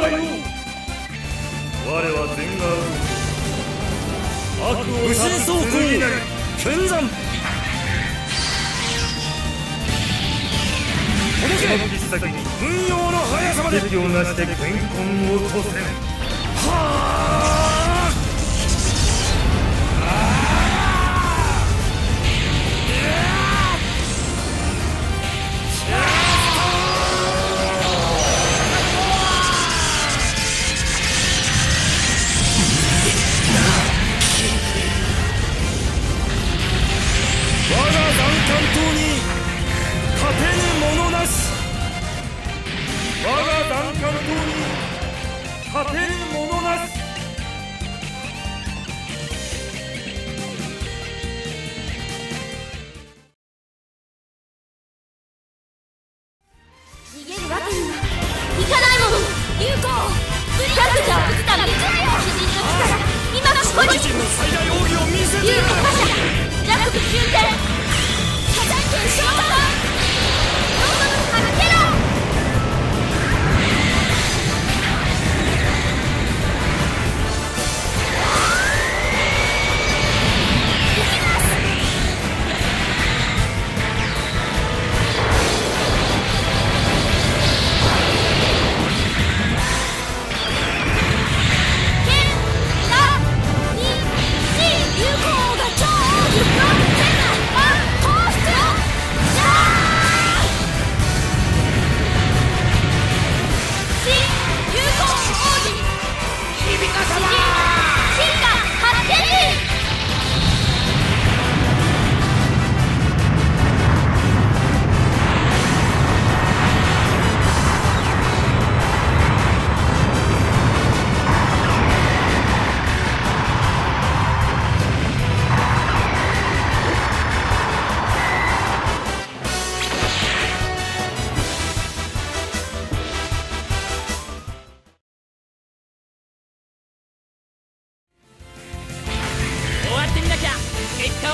だよ我は全側悪を武神走行剣山。その切っ先に運用の速さまで。敵をなして剣魂をとせ今ここに。人の最大奥義を見せて有効覇者弱部急転火山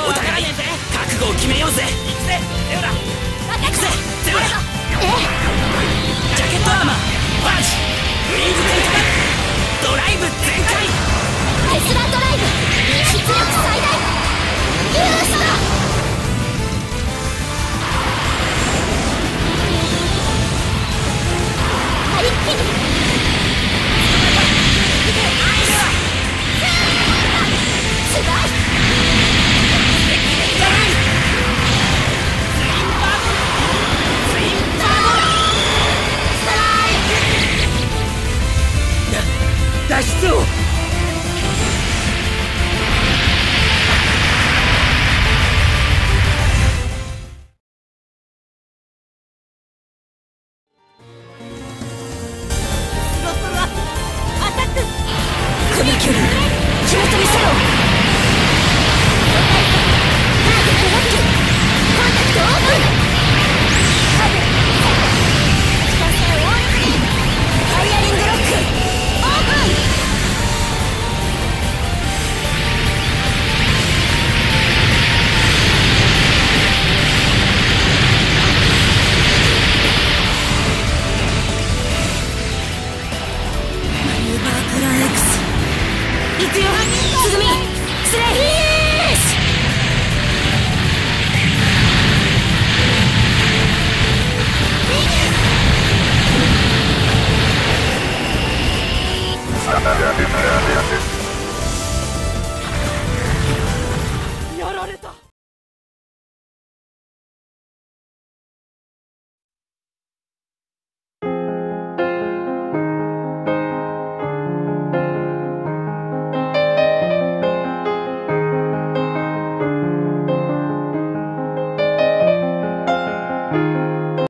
お互い覚悟を決めようぜ。行くぜ。ゼオラ。行くぜ。ゼオラジャケットアーマー飛び距離。決めてみせろ必要つぐみスレイ Yeah, yeah, yeah.